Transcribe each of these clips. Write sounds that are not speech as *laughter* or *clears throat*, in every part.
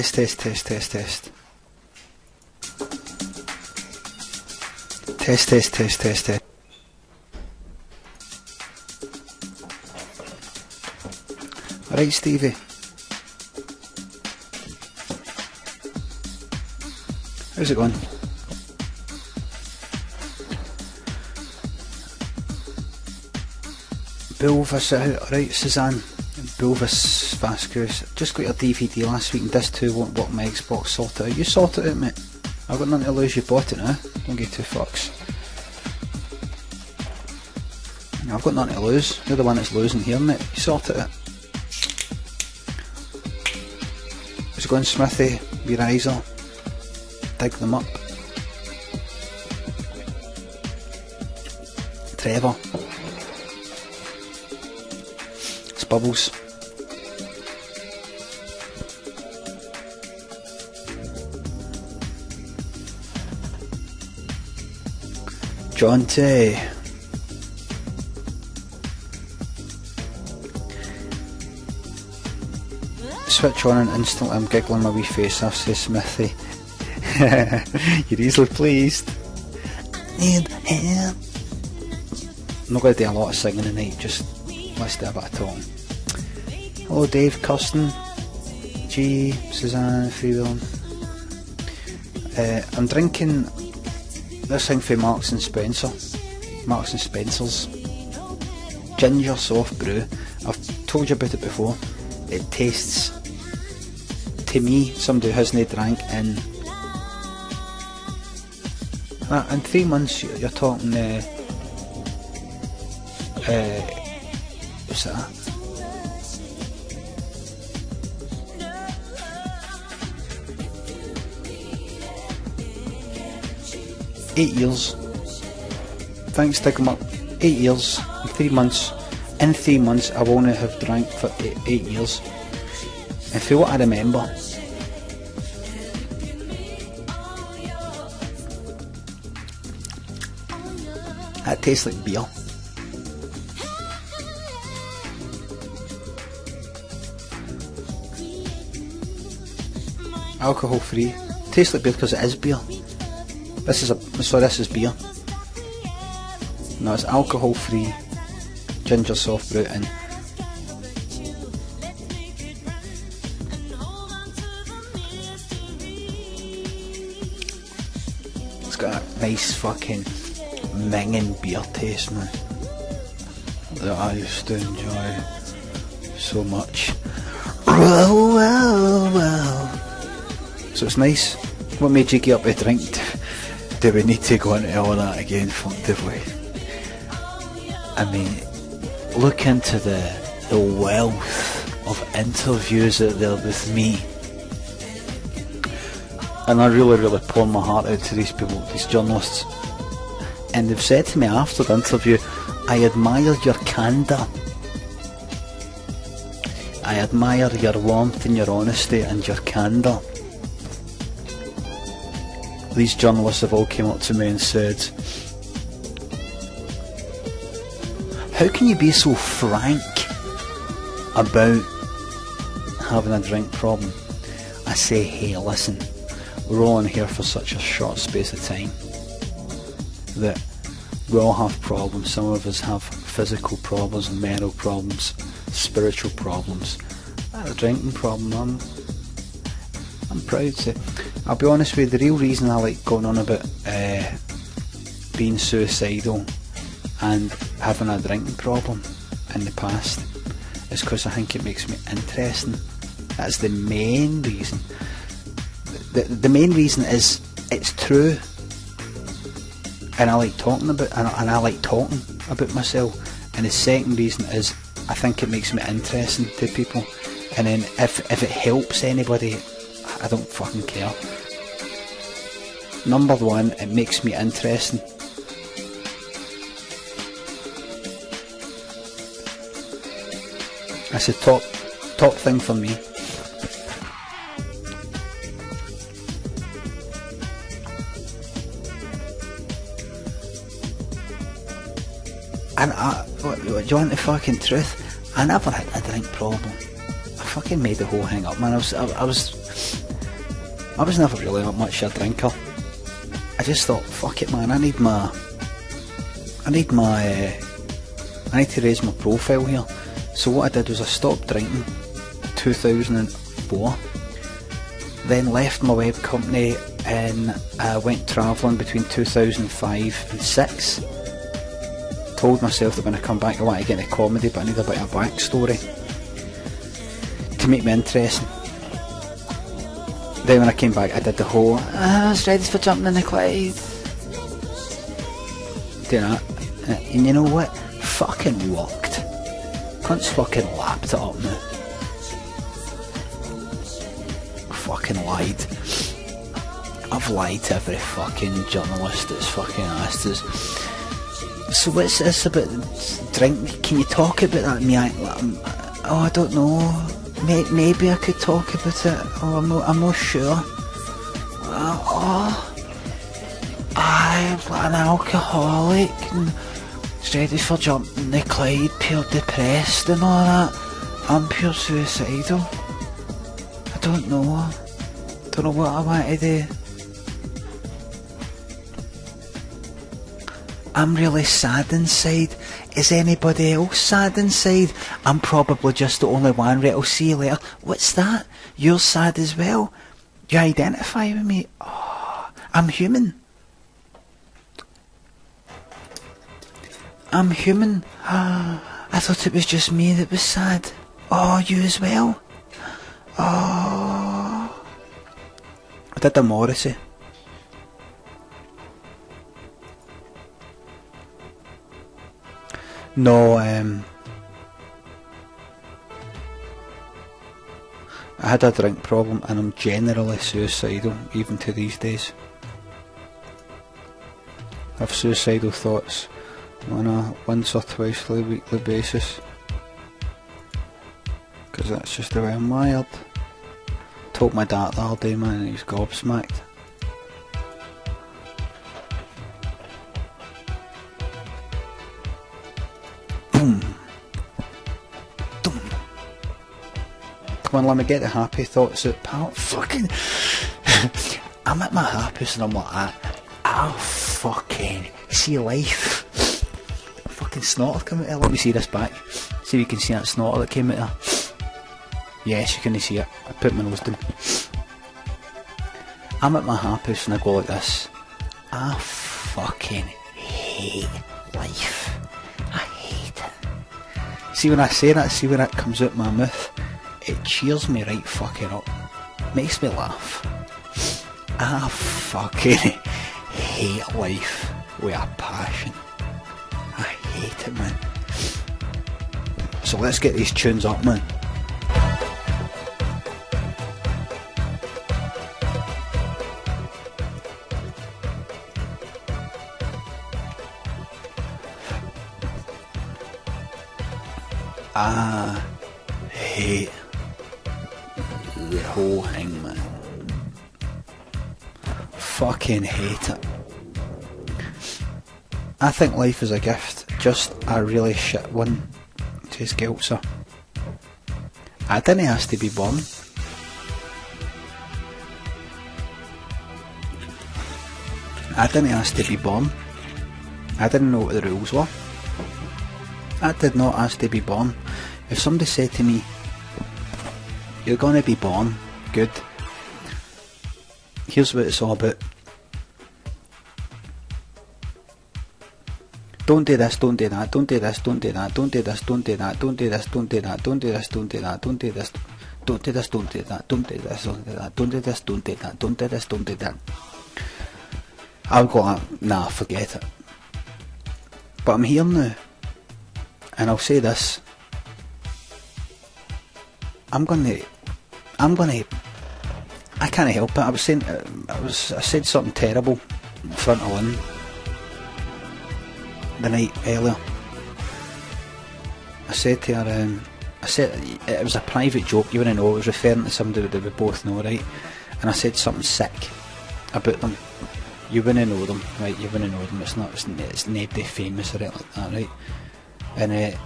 Test, test, test, test, test. Test, test, test, test, test. Right, Stevie. How's it going? Bulvis out, right, Suzanne. Bulvis Vasquez. Just got your DVD last week and this too won't work my Xbox. Sort it out. You sort it out, mate. I've got nothing to lose, you bought it now. Don't give two fucks. I've got nothing to lose. You're the one that's losing here, mate. You sort it out. How's it going, Smithy? Be Dig them up. Trevor. It's Bubbles. John T. Switch on and instantly I'm giggling my wee face off, says Smithy. *laughs* You're easily pleased. Need help. I'm not going to do a lot of singing tonight, just let's do a bit of talking. Hello Dave, Kirsten, G, Suzanne, Freewheel. Uh, I'm drinking this thing for Marks and Spencer. Marks and Spencer's. Ginger soft brew. I've told you about it before. It tastes, to me, somebody who hasn't drank in. Uh, in three months, you're talking. Uh, uh, what's that? Eight years. Thanks, up eight years, three months. In three months, I won't have drank for eight, eight years. And for what I remember, that tastes like beer. Alcohol free. Tastes like beer because it is beer. This is a so this is beer. No, it's alcohol free ginger soft brew and it's got a nice fucking minging beer taste man that I used to enjoy so much. Well, well, well. So it's nice. What made you get up a drink? Do we need to go into all that again, we? I mean, look into the the wealth of interviews out there with me. And I really, really pour my heart out to these people, these journalists. And they've said to me after the interview, I admire your candour. I admire your warmth and your honesty and your candour these journalists have all came up to me and said, how can you be so frank about having a drink problem? I say, hey, listen, we're all in here for such a short space of time that we all have problems. Some of us have physical problems, mental problems, spiritual problems. I have a drinking problem. I'm, I'm proud to I'll be honest with you, the real reason I like going on about uh, being suicidal and having a drinking problem in the past is because I think it makes me interesting. That's the main reason. The, the main reason is it's true and I like talking about and and I like talking about myself and the second reason is I think it makes me interesting to people and then if, if it helps anybody I don't fucking care Number one, it makes me interesting. That's the top top thing for me. And I, what, what, do you want the fucking truth? I never had a drink problem. I fucking made the whole thing up, man. I was, I, I was I was never really that much a drinker. I just thought, fuck it, man. I need my, I need my, uh, I need to raise my profile here. So what I did was I stopped drinking 2004. Then left my web company and I went travelling between 2005 and 6. Told myself that when I come back I want to get into comedy but I need a bit of a backstory to make me interesting. Then when I came back I did the whole "Ah, I was ready for jumping in the Clyde. Do that. And you know what? Fucking worked. Cunts fucking lapped it up now. Fucking lied. I've lied to every fucking journalist that's fucking asked us. So what's this about drink? Can you talk about that? Me, I, um, oh, I don't know. May, maybe I could talk about it. Oh, I'm not, I'm not sure. Oh, I'm an alcoholic and ready for jumping the Clyde, pure depressed and all that. I'm pure suicidal. I don't know. Don't know what I want to do. I'm really sad inside. Is anybody else sad inside? I'm probably just the only one. Right, I'll see you later. What's that? You're sad as well? You identify with me? Oh, I'm human. I'm human. Ah, I thought it was just me that was sad. Oh, you as well? Oh. I did a Morrissey. No, um, I had a drink problem and I'm generally suicidal even to these days. I have suicidal thoughts on a once or twice a weekly basis. Because that's just the way I'm wired. Told my dad the other day, man, and he's gobsmacked. Come on, let me get the happy thoughts out, pal. Fucking. *laughs* I'm at my happiest and I'm like, ah, oh, fucking see life. Fucking snorter coming out. Let me see this back. See if you can see that snorter that came out there. Yes, you can see it. I put my nose down. I'm at my happiest and I go like this. I fucking hate life. I hate it. See when I say that, see when that comes out my mouth, it cheers me right fucking up. Makes me laugh. I fucking *laughs* hate life with a passion. I hate it, man. So let's get these tunes up, man. I hate the whole thing, man. Fucking hate it. I think life is a gift, just a really shit one, says Geltzer. I didn't ask to be born. I didn't ask to be born. I didn't know what the rules were. I did not ask to be born. If somebody said to me, You're gonna be born, good. Here's what it's all about. Don't do this, don't do that, don't do this, don't do that, don't do this, don't do that, don't do this, don't do that, don't do this, don't do that, don't do this, don't do this, don't do that, don't do this, don't do that, don't do this, don't do that, don't do this, don't do that. I'll go like, nah, forget it. But I'm here now. And I'll say this. I'm gonna I'm gonna I can't help it. I was saying I was I said something terrible in front of Lynn the night earlier. I said to her, um, I said it was a private joke. You wouldn't know. It was referring to somebody that we both know, right? And I said something sick about them. You wouldn't know them, right? You wouldn't know them. It's not. It's, it's nobody famous or anything like that, right? And uh,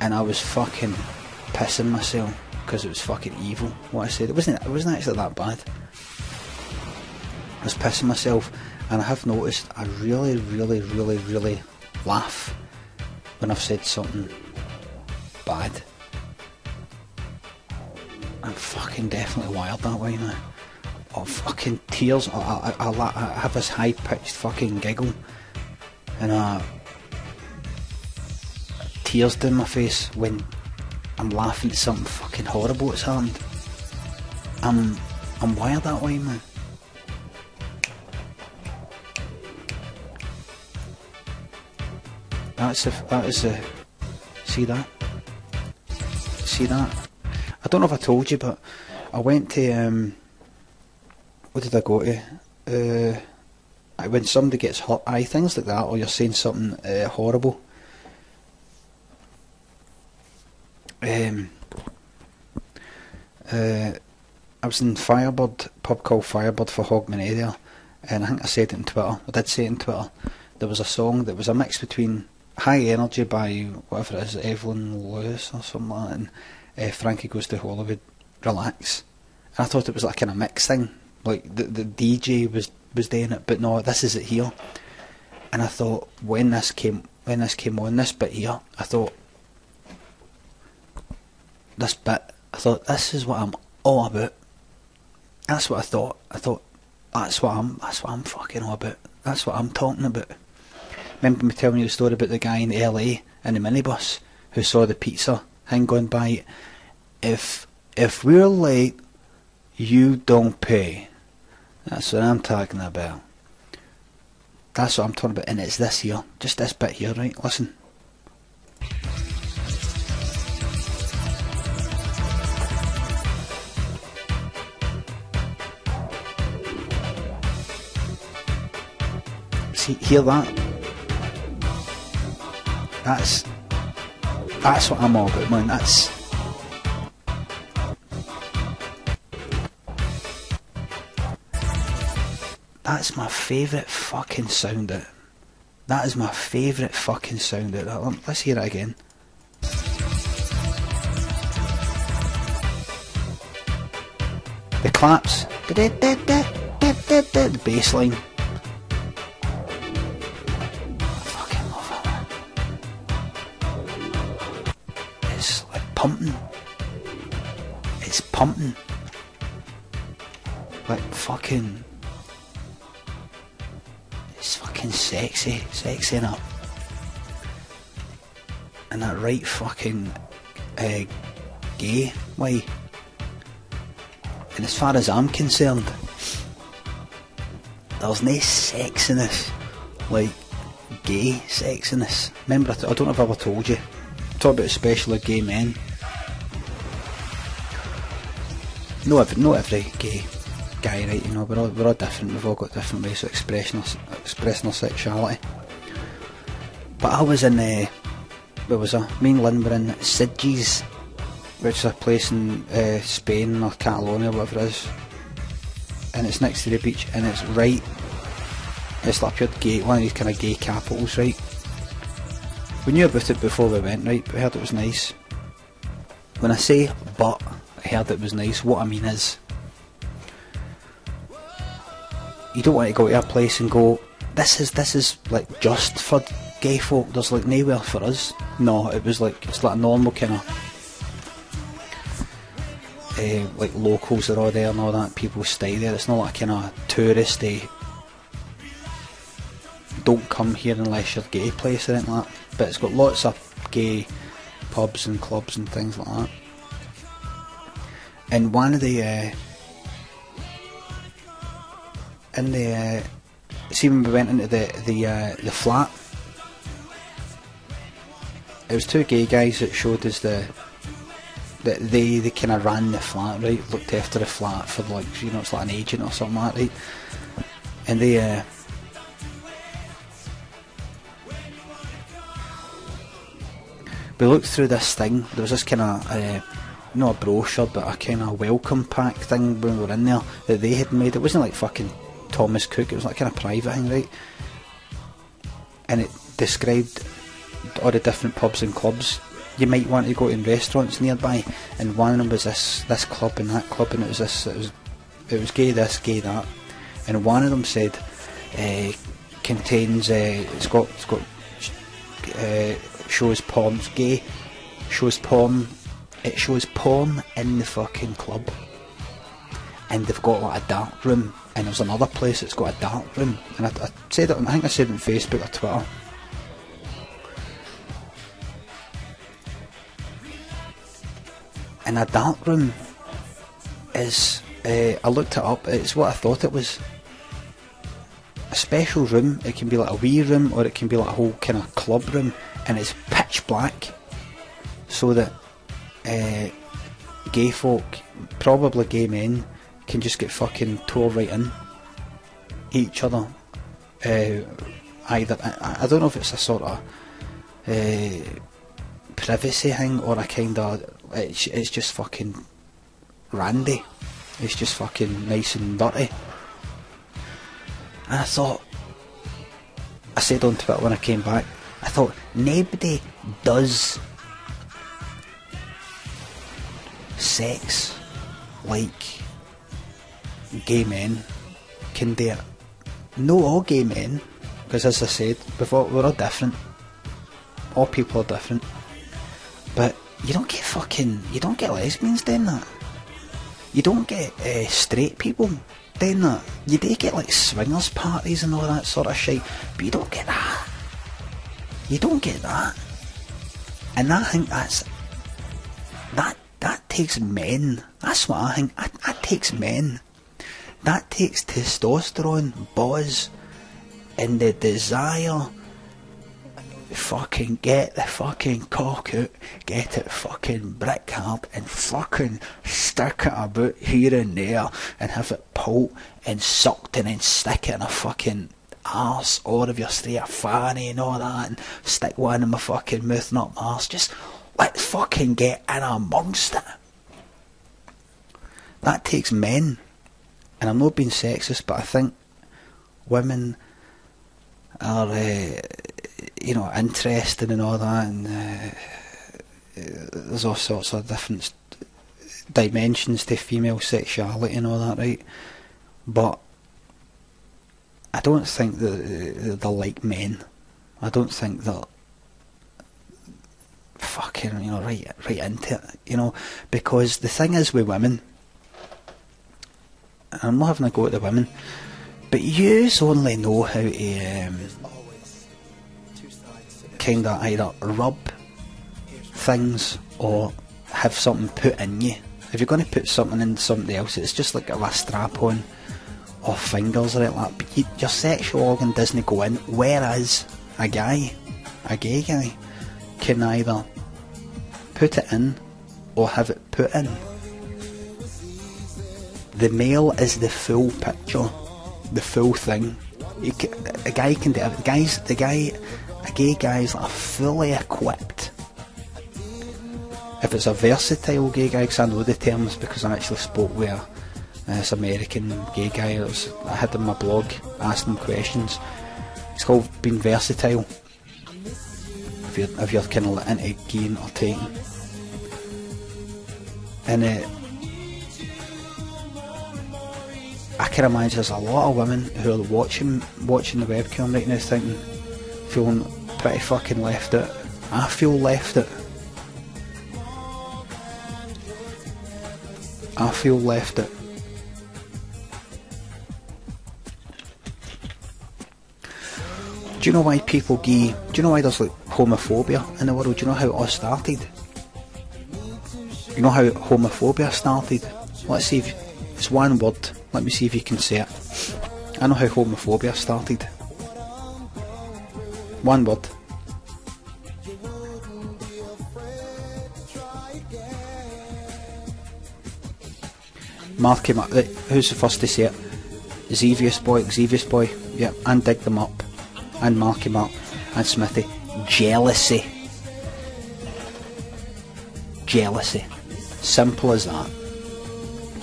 and I was fucking pissing myself because it was fucking evil. What I said, it wasn't. It wasn't actually that bad. I was pissing myself, and I have noticed I really, really, really, really laugh when I've said something bad. I'm fucking definitely wired that way now. Oh, fucking tears. I, I, I, I have this high pitched fucking giggle, and uh, tears down my face when I'm laughing at something fucking horrible that's happened. I'm, I'm wired that way, man. That's a, that is a, see that? See that? I don't know if I told you, but I went to, um, what did I go to? Uh, when somebody gets hot eye, things like that, or you're saying something uh, horrible. Um, uh, I was in Firebird, pub called Firebird for Hogmanay and I think I said it on Twitter. I did say it on Twitter. There was a song that was a mix between High Energy by whatever it is, Evelyn Lewis or something like that, and uh, Frankie Goes to Hollywood, Relax. And I thought it was like in a kind of mix thing, like the the DJ was was doing it, but no, this is it here. And I thought when this came when this came on this bit here, I thought this bit, I thought this is what I'm all about. That's what I thought. I thought that's what I'm that's what I'm fucking all about. That's what I'm talking about. Remember me telling you the story about the guy in LA in the minibus who saw the pizza thing going by. If if we're late, you don't pay. That's what I'm talking about. That's what I'm talking about, and it's this here, just this bit here, right? Listen. Hear that? That's that's what I'm all about, man. That's that's my favourite fucking sound. It. That is my favourite fucking sound. It. Um, let's hear it again. The claps, the bass line. Pumping. It's pumping. Like fucking. It's fucking sexy, sexy enough. And that right fucking uh, gay way. And as far as I'm concerned, there's no sexiness like gay sexiness. Remember, I, don't know if I ever told you. Talk about especially gay men. No not every gay guy, right? You know, we're all, we're all different. We've all got different ways of expressing our, expressing our sexuality. But I was in, uh, where was I? Me and Lynn were in Sitges, which is a place in uh, Spain or Catalonia, whatever it is. And it's next to the beach, and it's right. It's like pure gay, one of these kind of gay capitals, right? We knew about it before we went, right? We heard it was nice. When I say but, heard it was nice. What I mean is, you don't want to go to a place and go, this is this is like just for gay folk. There's like nowhere for us. No, it was like it's like a normal kind of. Uh, like locals are all there and all that. People stay there. It's not like kind of touristy. Don't come here unless you're gay place or anything like that. But it's got lots of gay pubs and clubs and things like that in one of the uh, in the uh, see when we went into the the uh, the flat? It was two gay guys that showed us the that they they kind of ran the flat right? Looked after the flat for like you know it's like an agent or something like that right? And they uh, we looked through this thing. There was this kind of uh, not a brochure, but a kind of welcome pack thing when we were in there that they had made. It wasn't like fucking Thomas Cook, it was like kind of private thing, right? And it described all the different pubs and clubs you might want to go in restaurants nearby. And one of them was this this club and that club, and it was this, it was it was gay this, gay that. and one of them said uh, contains uh, it's got it's got uh, shows porn's gay, shows porn, it shows porn in the fucking club, and they've got like a dark room, and there's another place that's got a dark room, and I, I said it, I think I said it on Facebook or Twitter. And a dark room is, uh, I looked it up, it's what I thought it was a special room. It can be like a wee room or it can be like a whole kind of club room and it's pitch black so that uh, gay folk, probably gay men, can just get fucking tore right in each other. Uh, either I, I, don't know if it's a sort of uh, privacy thing or a kind of it's, it's just fucking randy. It's just fucking nice and dirty. And I thought, I said on Twitter when I came back, I thought, nobody does sex like gay men can it. No, all gay men, because as I said before, we're all different. All people are different. But you don't get fucking, you don't get lesbians doing that. You don't get uh, straight people then uh, you do get like swingers parties and all that sort of shit, but you don't get that. You don't get that. And I think that's that that takes men. That's what I think. That, that takes men. That takes testosterone, buzz, and the desire fucking get the fucking cock out, get it fucking brick hard, and fucking stick it about here and there, and have it pulled and sucked and then stick it in a fucking arse, or if you're straight a fanny and all that, and stick one in my fucking mouth, not my arse. Just let's fucking get in amongst it. That takes men. And I'm not being sexist, but I think women are uh, you know, interesting and all that, and uh, there's all sorts of different dimensions to female sexuality and all that, right? But I don't think that they're like men. I don't think that fucking you know right right into it, you know, because the thing is with women, I'm not having a go at the women, but yous only know how to. Um, kind of either rub things or have something put in you. If you're going to put something in somebody else, it's just like a last strap on or fingers or like that. But you, your sexual organ doesn't go in. Whereas a guy, a gay guy, can either put it in or have it put in. The male is the full picture, the full thing. Can, a guy can do it. Guys, the guy a gay guys are fully equipped. If it's a versatile gay guy, because I know the terms because I actually spoke with a, this American gay guy. Was, I had him on my blog, asked him questions. It's called being versatile. If you're, kind of into gay or taking. And I can imagine there's a lot of women who are watching watching the webcam right now thinking, feeling pretty fucking left it. I feel left it. I feel left it. Do you know why people gay? Do you know why there's like homophobia in the world? Do you know how it all started? You know how homophobia started? Let's see if it's one word. Let me see if you can say it. I know how homophobia started. One word. Mark him up. Who's the first to say it? Xevious boy, Xevious boy. Yeah, and dig them up. And mark him up. And Smithy. Jealousy. Jealousy. Simple as that.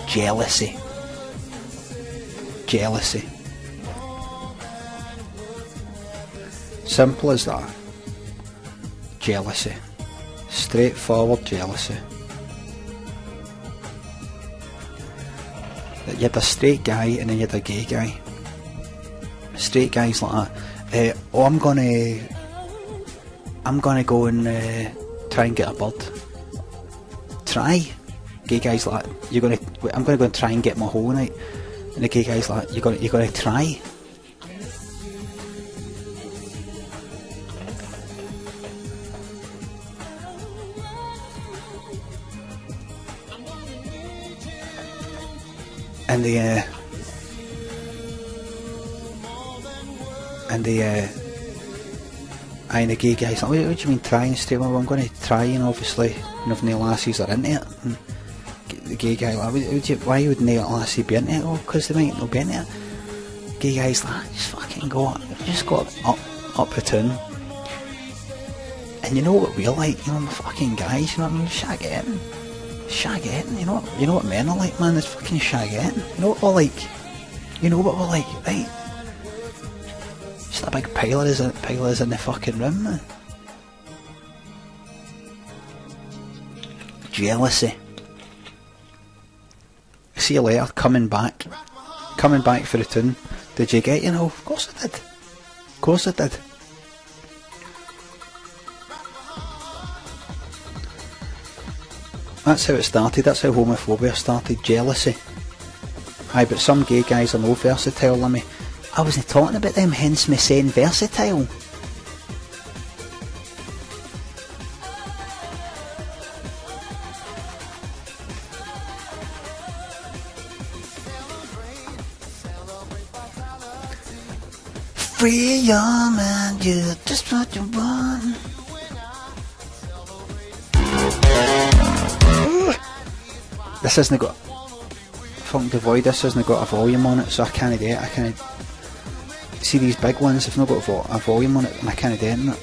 Jealousy. Jealousy. Simple as that. Jealousy. Straightforward jealousy. That you had a straight guy and then you had a gay guy. Straight guys like that. Uh, oh, I'm gonna, I'm gonna go and uh, try and get a bird. Try. Gay guys like. You're gonna. I'm gonna go and try and get my whole night. And the gay guys like, you're gonna, you're gonna try. and the uh, and the uh, and the gay guy's like, what, what do you mean try and? Well, I'm going to try and obviously none of the lassies are into it. And the gay guy like, would you, why would no lassie be into it? Oh, because they might not be into it. Gay guy's like, just fucking go, just go up, up the tune. And you know what we're like, you know, the fucking guys, you know what I mean? Shag it in shagging. You know? You know what men are like, man. It's fucking shagging. You know what we're like. You know what we're like, right? A big pile is in, pile is in the fucking room, man. Jealousy. See you later. Coming back. Coming back for the tune. Did you get? You know, of course I did. Of course I did. That's how it started, that's how homophobia started, jealousy. Aye, but some gay guys are no versatile, let me. I wasn't talking about them, hence me saying versatile. Free your mind, you just what you want. This hasn't got fucking devoid. This hasn't got a volume on it, so I can't do it. I can't see these big ones. If not got a volume on it, and I can't do it.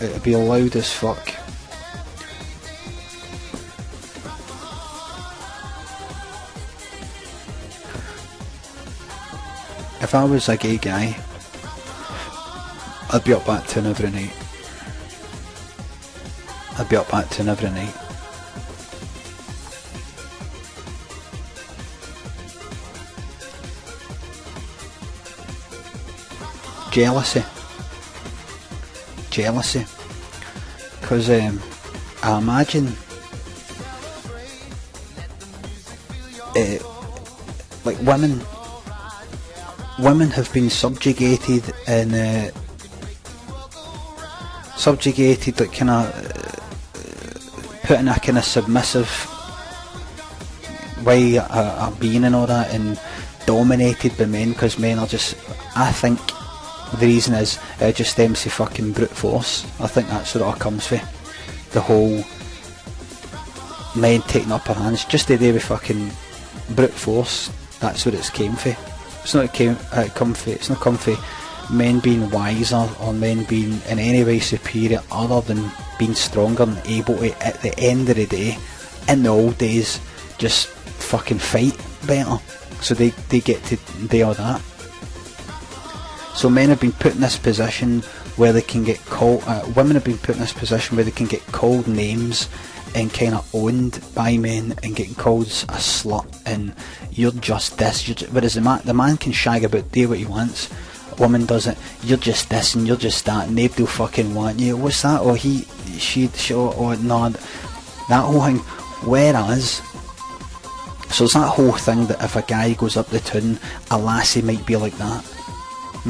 It'd be loud as fuck. If I was a gay guy, I'd be up at 10 every night. I'd be up at 10 every night. Jealousy. Jealousy. Because um, I imagine uh, like women women have been subjugated and uh, subjugated like kind of put in a kind of submissive way of being and all that and dominated by men because men are just I think the reason is it just stems to fucking brute force I think that's what it all comes from the whole men taking upper hands just the do with fucking brute force that's what it's came for it's not came uh, come for it's not comfy. men being wiser or men being in any way superior other than being stronger and able to, at the end of the day, in the old days, just fucking fight better. So they, they get to do all that. So men have been put in this position where they can get called, uh, women have been put in this position where they can get called names and kind of owned by men and getting called a slut and you're just this. You're just, whereas the man, the man can shag about, do what he wants. A Woman does it. You're just this and you're just that. and they do fucking want you. What's that? Or he, she, she or, or no, that whole thing. Whereas, so it's that whole thing that if a guy goes up the tune, a lassie might be like that.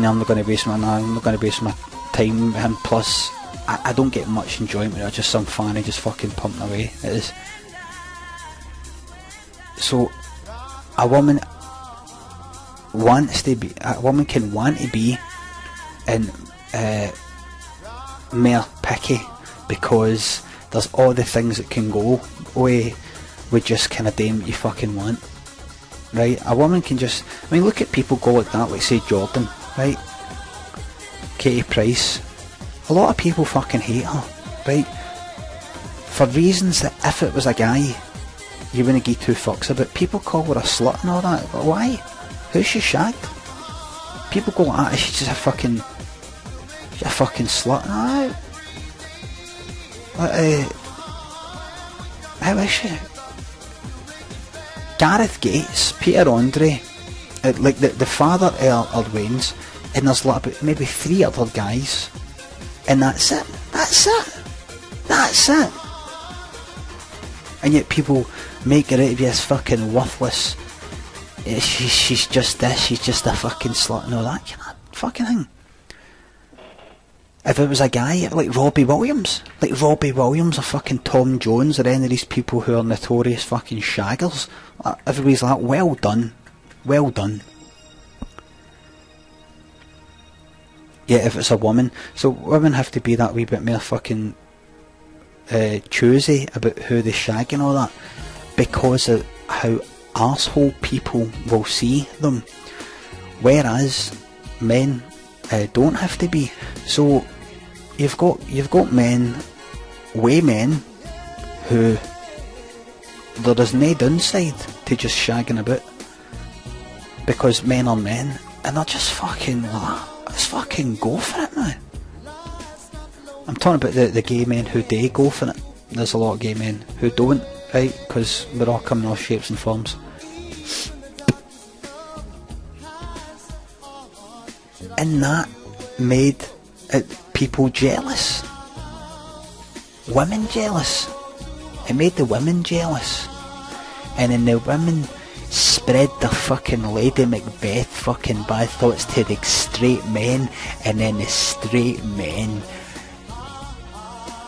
I'm not going to waste my, I'm not going to waste my time with him. Plus, I, I don't get much enjoyment. It's just some fanny just fucking pumping away. It is. So, a woman wants to be, a woman can want to be in uh, more picky because there's all the things that can go away with just kind of doing what you fucking want. Right? A woman can just, I mean, look at people go like that, like say Jordan, right? Katie Price. A lot of people fucking hate her, right? For reasons that if it was a guy, you wouldn't give two fucks about. People call her a slut and all that. But why? Who's she shagged? People go, ah, she's just a fucking, she's a fucking slut. No, uh, how is she? Gareth Gates, Peter Andre, Uh, like the the father are, are and there's like maybe three other guys, and that's it. That's it. That's it. And yet people make her out to be this fucking worthless. eh, She, she's just this. She's just a fucking slut and all that kind of fucking thing. If it was a guy like Robbie Williams, like Robbie Williams or fucking Tom Jones or any of these people who are notorious fucking shaggers, uh, everybody's like, well done, well done. Yeah, if it's a woman, so women have to be that wee bit more fucking uh, choosy about who they shag and all that, because of how asshole people will see them. Whereas men uh, don't have to be. So you've got you've got men, way men, who there is no downside to just shagging about because men are men and they're just fucking let's fucking go for it man. I'm talking about the, the gay men who do go for it. There's a lot of gay men who don't, right? Because we're all coming in all shapes and forms. And that made it, people jealous. Women jealous. It made the women jealous. And then the women spread the fucking Lady Macbeth fucking bad thoughts to the straight men, and then the straight men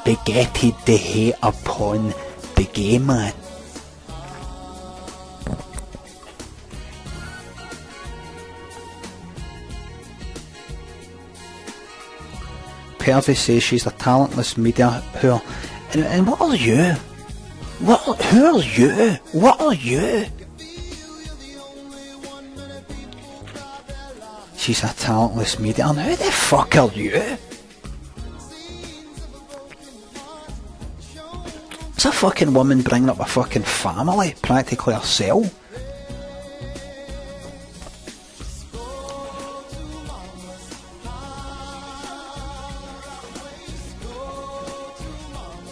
begetted the hate upon the gay man. Pervy says she's a talentless media whore. And, and what are you? What? Who are you? What are you? She's a talentless media. And who the fuck are you? It's a fucking woman bringing up a fucking family, practically herself.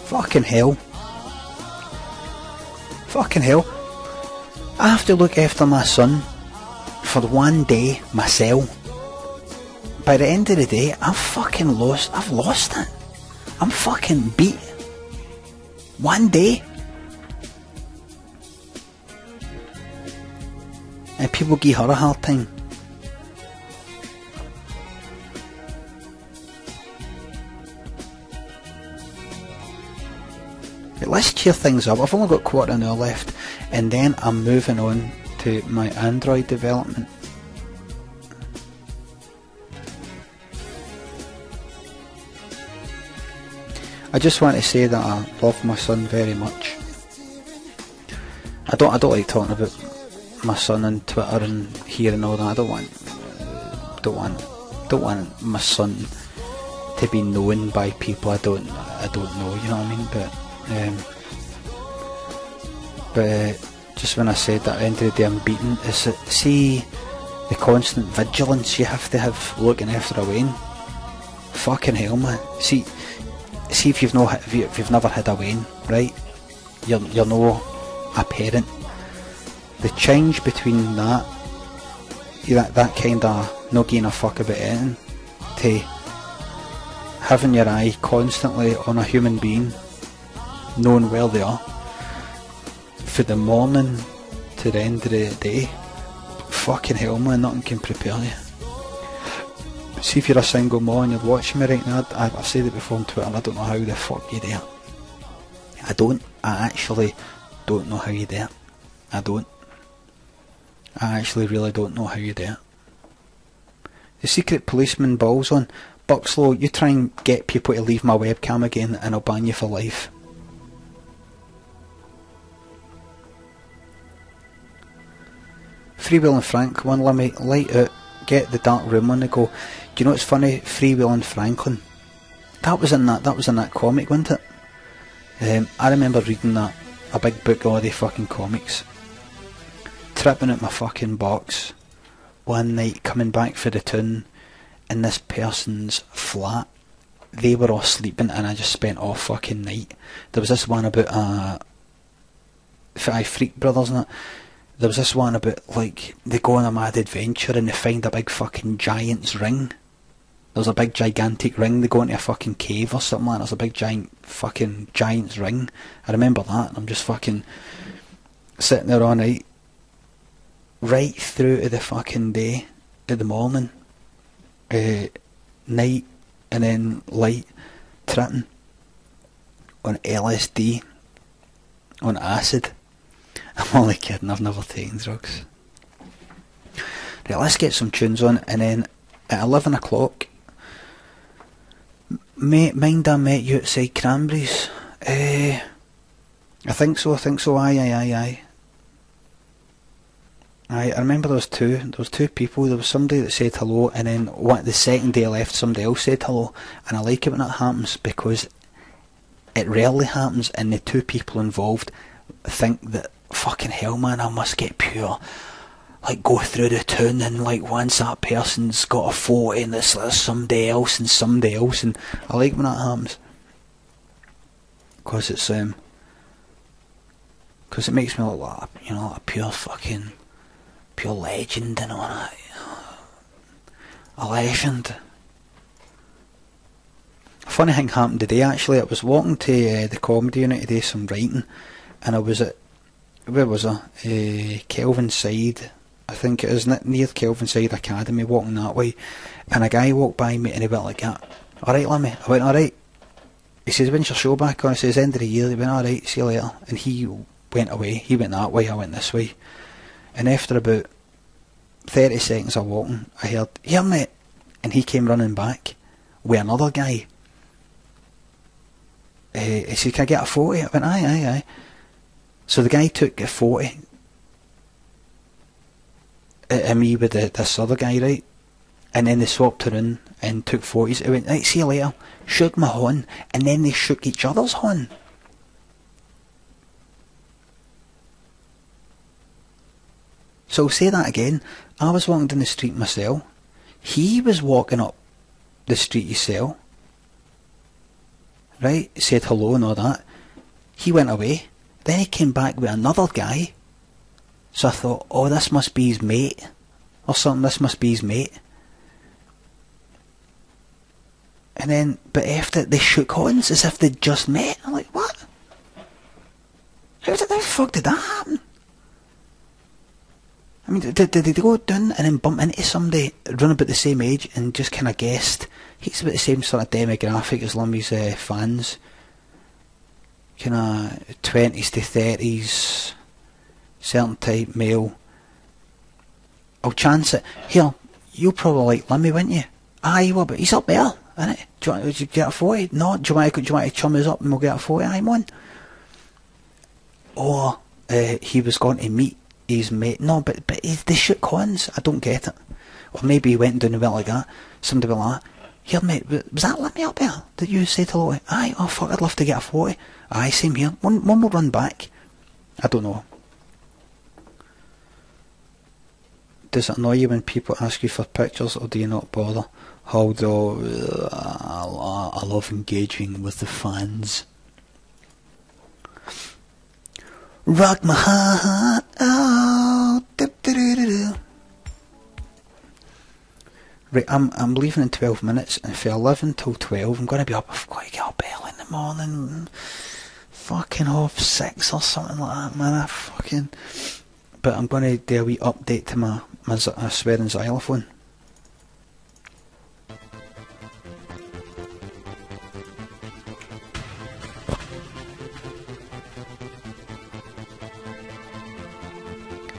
Fucking hell. Fucking hell. I have to look after my son for one day myself. By the end of the day, I've fucking lost. I've lost it. I'm fucking beat. One day. And people give her a hard time. But let's cheer things up. I've only got quarter an hour left, and then I'm moving on to my Android development. I just want to say that I love my son very much. I don't. I don't like talking about my son on Twitter and here and all that. I don't want. Don't want. Don't want my son to be known by people I don't. I don't know. You know what I mean? But. Um, but uh, just when I said that at the end of the day I'm beaten, is it see the constant vigilance you have to have looking after a wean? Fucking hell, man. See, see if you've no if, you, you've never had a wean, right? You're you're no a parent. The change between that, that that kind of no giving a fuck about anything, to having your eye constantly on a human being, knowing where they are, for the morning to the end of the day. Fucking hell, man, nothing can prepare you. See if you're a single mom and you're watching me right now, I, I've said it before on Twitter, and I don't know how the fuck you it. I don't. I actually don't know how you it. I don't. I actually really don't know how you it. The secret policeman balls on. Buckslow, you try and get people to leave my webcam again and I'll ban you for life. Free Will and Frank, one limit, light out, get the dark room on the go. Do you know what's funny? Freewheelin' Franklin. That was in that that was in that comic, wasn't it? Um, I remember reading that, a big book of all the fucking comics. Tripping at my fucking box one night coming back for the tune in this person's flat. They were all sleeping and I just spent all fucking night. There was this one about uh Five Freak Brothers and that there was this one about like they go on a mad adventure and they find a big fucking giant's ring. There's a big gigantic ring. They go into a fucking cave or something like that. There's a big giant fucking giant's ring. I remember that. I'm just fucking sitting there all night, right through to the fucking day, in the morning, uh, night, and then light, tripping on LSD, on acid. I'm only kidding, I've never taken drugs. Right, let's get some tunes on, and then at 11 o'clock, mate, mind I met you outside Cranberries. Uh, I think so, I think so, aye, aye, aye, aye. I, I remember there was two. There was two people. There was somebody that said hello, and then what? The second day I left, somebody else said hello, and I like it when that happens because it rarely happens, and the two people involved think that fucking hell, man, I must get pure. Like go through the town, and like once that person's got a photo, and there's, there's somebody else and somebody else, and I like when that happens because it's um because it makes me look like you know like a pure fucking pure legend and all that. A legend. A funny thing happened today actually. I was walking to uh, the comedy unit to do some writing and I was at, where was I? Uh, Kelvinside, I think it is, near Kelvinside Academy, walking that way. And a guy walked by me and he went like that. Alright, Limmy. I went, alright. He says, when's your show back on? I says, end of the year. He went, alright, see you later. And he went away. He went that way, I went this way. And after about 30 seconds of walking, I heard, here mate, and he came running back with another guy. Uh, he said, can I get a 40? I went, aye, aye, aye. So the guy took a 40 at me with the, this other guy, right? And then they swapped her in and took 40s. I went, right, see you later. Shook my horn, and then they shook each other's horn. So I'll say that again. I was walking down the street myself. He was walking up the street himself. Right? Said hello and all that. He went away. Then he came back with another guy. So I thought, oh, this must be his mate. Or something, this must be his mate. And then, but after they shook hands as if they'd just met. I'm like, what? How the fuck did that happen? I mean, did, did they go down and then bump into somebody run about the same age and just kind of guessed he's about the same sort of demographic as Limmy's uh, fans? Kind of 20s to 30s, certain type male. I'll chance it. Here, you'll probably like Limmy, won't you? Aye, you will, but he's up there, isn't it? Do you want to get a 40? No, do you want to, do you want to chum us up and we'll get a 40? Aye, on. Or uh, he was going to meet his mate. No, but but he, they shook hands. I don't get it. Or maybe he went down the well like that. Somebody like like, here mate, was that Limmy up there that you said hello to? Aye, oh fuck, I'd love to get a photo. Aye, same here. One, one will run back. I don't know. Does it annoy you when people ask you for pictures or do you not bother? Although, uh, I love engaging with the fans. Rock my heart out. Right, I'm I'm leaving in twelve minutes, and for eleven till twelve, I'm going to be up. I've got to get up early in the morning, fucking half six or something like that, man. I fucking. But I'm going to do a wee update to my my, my swearing xylophone.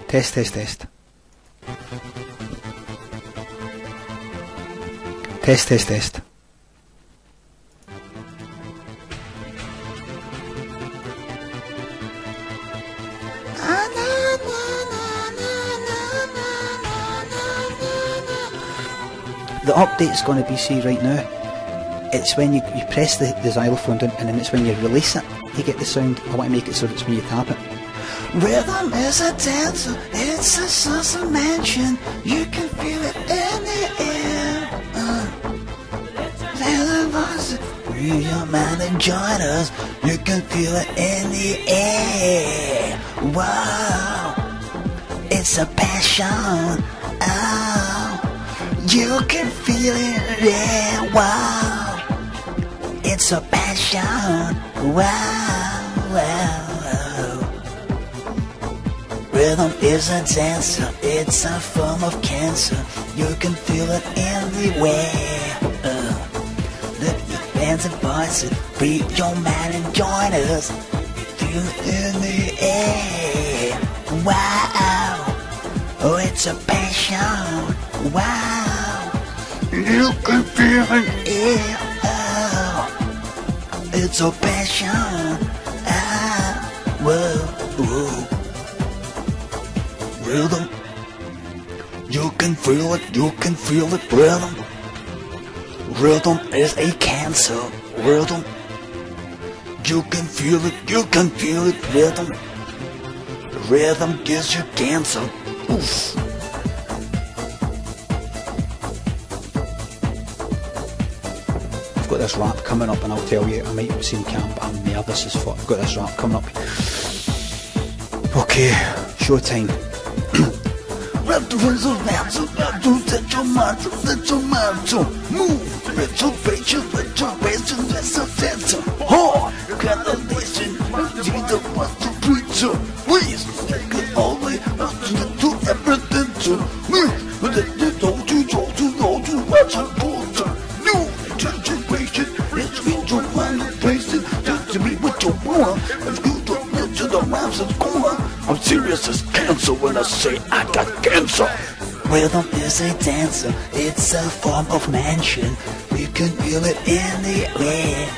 Test, test, test. Test, test, test. The update's going to be, see, right now, it's when you, you press the, the xylophone down and then it's when you release it, you get the sound. I want to make it so it's when you tap it. Rhythm is a dancer, it's a sense mansion. You can feel it your mind and join us. You can feel it in the air. Wow. it's a passion. Oh, you can feel it, yeah, wow. It's a passion, wow, wow. Rhythm is a dancer, it's a form of cancer. You can feel it. Uh, lift your hands and voices, free your mind and join us. Feel in the air. Wow, oh, it's a passion. Wow, you can feel it, yeah. Oh, it's a passion. Ah, whoa, whoa rhythm. You can feel it, you can feel it, rhythm. Rhythm is a cancer, rhythm. You can feel it, you can feel it, rhythm. Rhythm gives you cancer. Oof. I've got this rap coming up and I'll tell you, I might seem but I'm nervous as fuck. I've got this rap coming up. Okay, showtime. Retro *clears throat* macho. Move, retro patient, retro patient, retro center. Hard, constellation, see the master preacher. Please, the way up to the to everything to me. But then you don't do, don't do, don't do, what's a porter? New generation, let's read your mind and place. Just to be what you want. Let's go to, to the rhymes and on. I'm serious as cancer when I say I got cancer. Rhythm is a dancer, it's a form of mansion. You can feel it in the air.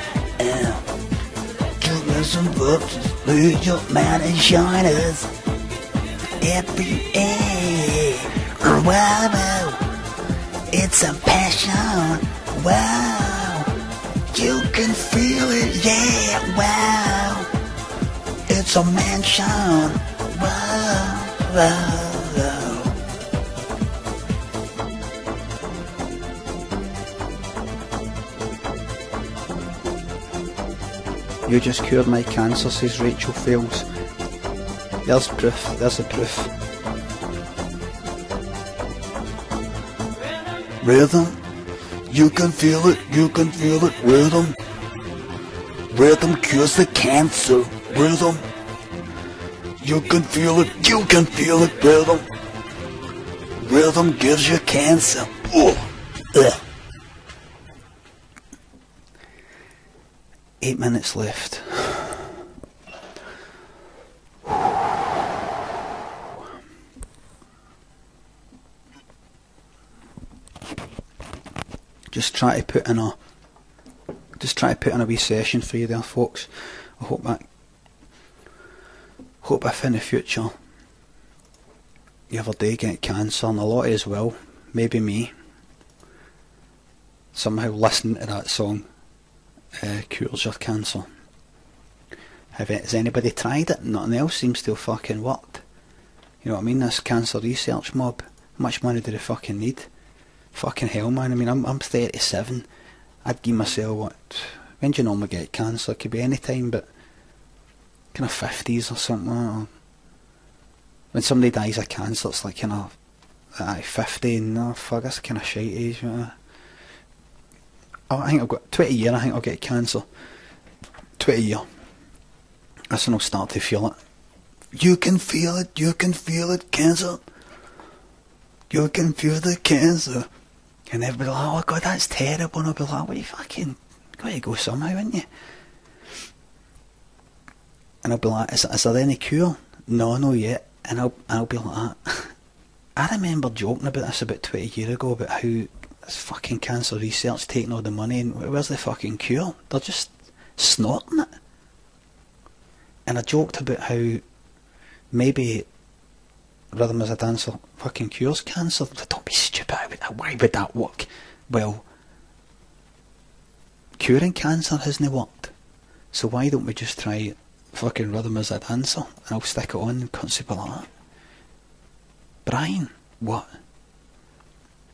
You listen books, lead your man and shiners. Every. Wow. It's a passion. Wow. You can feel it, yeah, wow. It's a mansion. Wow, wow. You just cured my cancer, says Rachel Fails. There's proof, there's the proof. Rhythm, you can feel it, you can feel it, rhythm. Rhythm cures the cancer, rhythm. You can feel it, you can feel it, rhythm. Rhythm gives you cancer. Ugh. Ugh. Eight minutes left. Just try to put in a just try to put in a wee session for you there folks. I hope that hope if in the future you ever day get cancer and a lot as well, maybe me, somehow listening to that song uh, cures your cancer. Have has anybody tried it? Nothing else seems to have fucking worked. You know what I mean? This cancer research mob. How much money do they fucking need? Fucking hell, man. I mean, I'm I'm 37. I'd give myself what? When do you normally get cancer? It could be any time, but kind of 50s or something. Or when somebody dies of cancer, it's like kind of uh, 50. No, fuck, that's kind of shite age. You know? Oh, I think I've got 20 year. I think I'll get cancer. 20 year. That's when I'll start to feel it. You can feel it. You can feel it. Cancer. You can feel the cancer. And everybody will be like, oh god, that's terrible. And I'll be like, well, you fucking got to go somehow, ain't you? And I'll be like, is, is there any cure? No, no yet. And I'll, I'll be like. *laughs* I remember joking about this about 20 years ago about how this fucking cancer research taking all the money and where's the fucking cure? They're just snorting it. And I joked about how maybe Rhythm as a Dancer fucking cures cancer. Don't be stupid. Why would that work? Well, curing cancer hasn't worked. So why don't we just try fucking Rhythm as a Dancer? And I'll stick it on and constantly like that. Brian, what?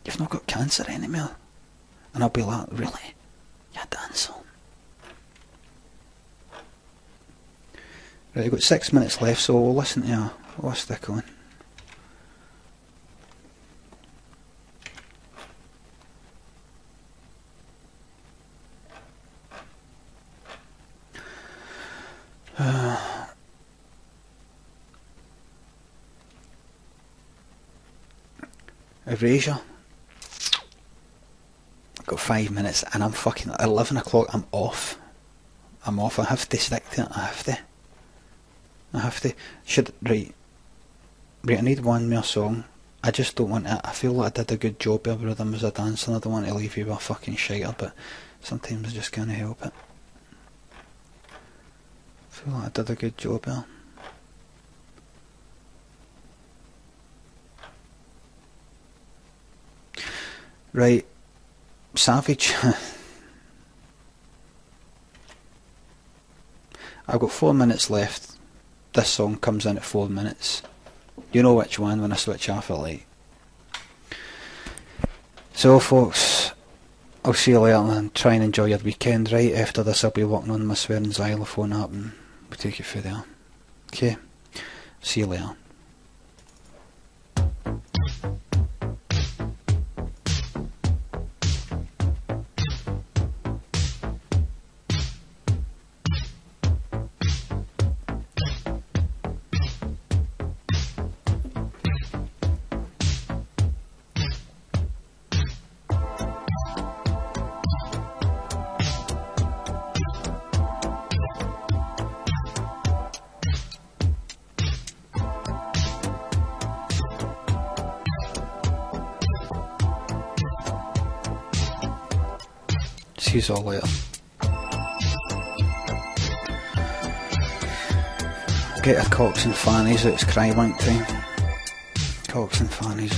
You've not got cancer anymore. And I'll be like, Really? Yeah, dance on. Right, we've got six minutes left, so we'll listen to her. We'll stick on. Erasure. Got five minutes and I'm fucking at 11 o'clock, I'm off. I'm off. I have to stick to it. I have to. I have to. Should, right. Right, I need one more song. I just don't want it. I feel like I did a good job of rhythm as a dancer and I don't want to leave you with a fucking shiter, but sometimes I just can't help it. I feel like I did a good job there. Right, Savage. *laughs* I've got four minutes left. This song comes in at four minutes. You know which one when I switch off a light. So, folks, I'll see you later and try and enjoy your weekend. Right after this, I'll be working on my swearing xylophone up and we'll take it through there. Okay, see you later. You all later. Get a cocks and fannies, it's cry wank time. Cocks and fannies.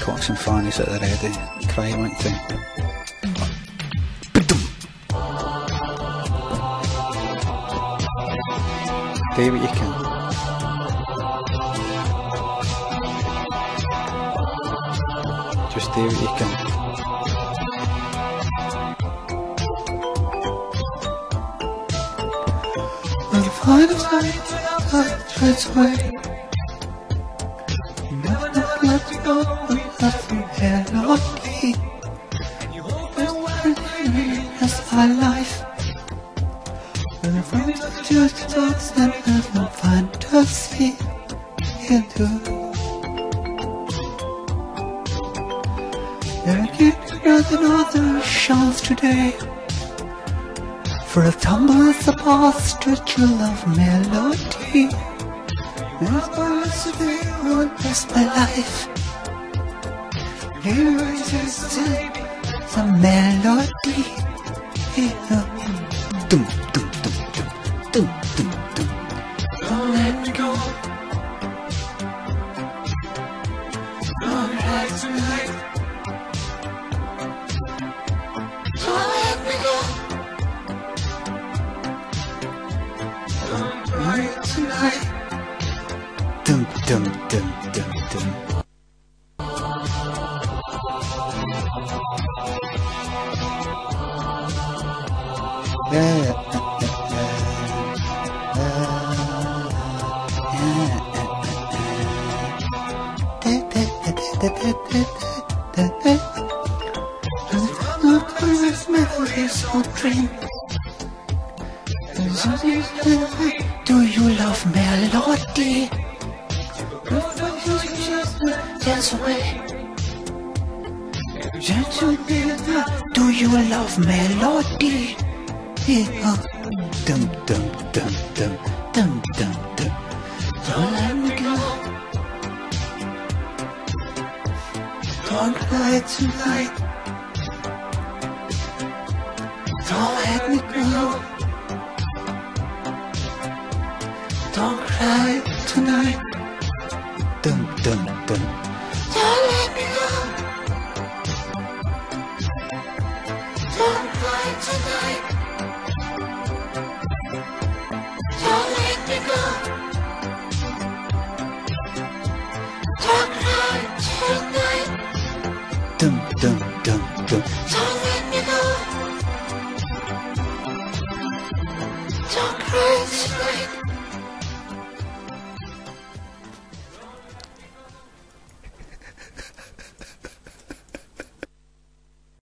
Cocks and fannies at the ready. Cry wank time. Do what you can. Do what you can. I'll find a I'll way. To true love melody.